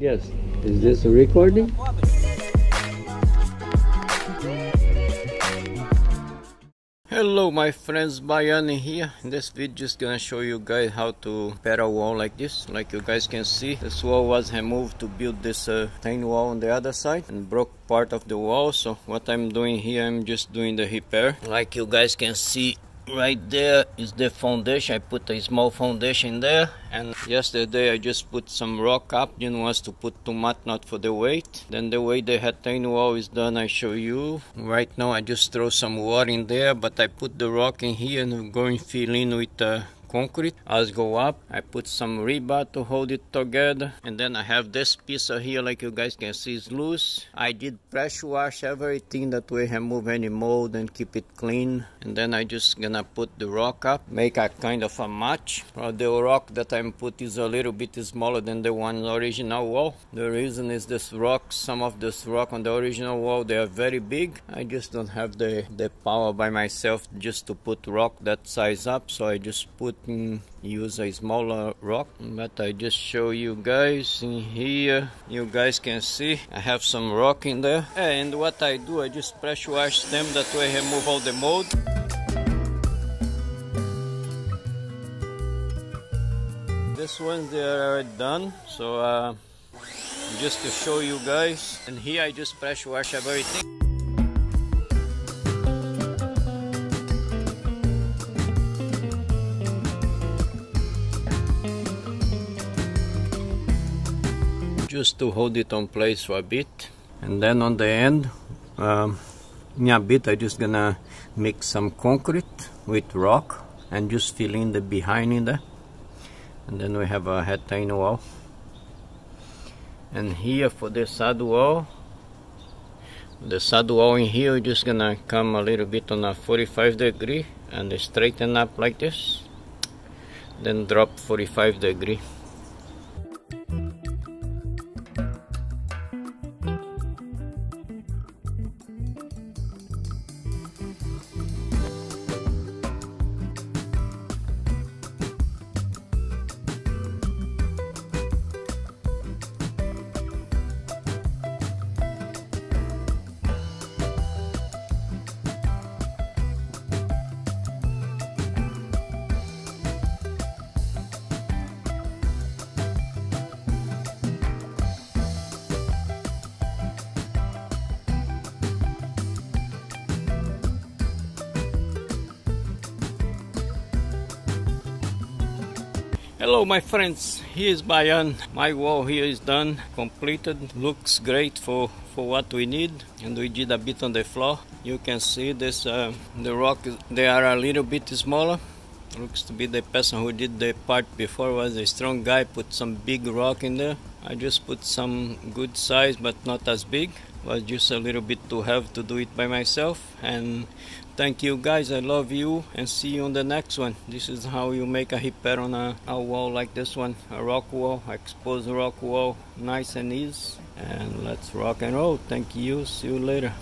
Yes. Is this a recording? Hello my friends, Bahiano here. In this video just gonna show you guys how to repair a wall like this. Like you guys can see, this wall was removed to build this uh, thin wall on the other side and broke part of the wall. So what I'm doing here, I'm just doing the repair. Like you guys can see, right there is the foundation. I put a small foundation there and yesterday i just put some rock up. Didn't want to put too much not for the weight. Then the way the retaining wall is done i show you. Right now i just throw some water in there but i put the rock in here and I'm going fill in with uh, concrete. As go up i put some rebar to hold it together and then i have this piece of here like you guys can see is loose. I did pressure wash everything that way remove any mold and keep it clean and then i just gonna put the rock up make a kind of a match. Uh, the rock that i'm put is a little bit smaller than the one original wall. The reason is this rock some of this rock on the original wall they are very big. I just don't have the the power by myself just to put rock that size up so i just put use a smaller rock but I just show you guys in here. You guys can see I have some rock in there. And what I do I just pressure wash them that way I remove all the mold. This ones they are already done so uh, just to show you guys. And here I just pressure wash everything just to hold it on place for a bit and then on the end um, in a bit I just gonna mix some concrete with rock and just fill in the behind in there. And then we have a retaining wall. And here for the side wall the side wall in here just gonna come a little bit on a 45 degree and straighten up like this then drop 45 degree Hello my friends, here's Bahiano. My wall here is done, completed, looks great for, for what we need and we did a bit on the floor. You can see this, uh, the rock, they are a little bit smaller. Looks to be the person who did the part before was a strong guy, put some big rock in there. I just put some good size but not as big was just a little bit too heavy to do it by myself. And thank you guys. I love you. And see you on the next one. This is how you make a repair on a, a wall like this one. A rock wall. Exposed rock wall nice and easy. And let's rock and roll. Thank you. See you later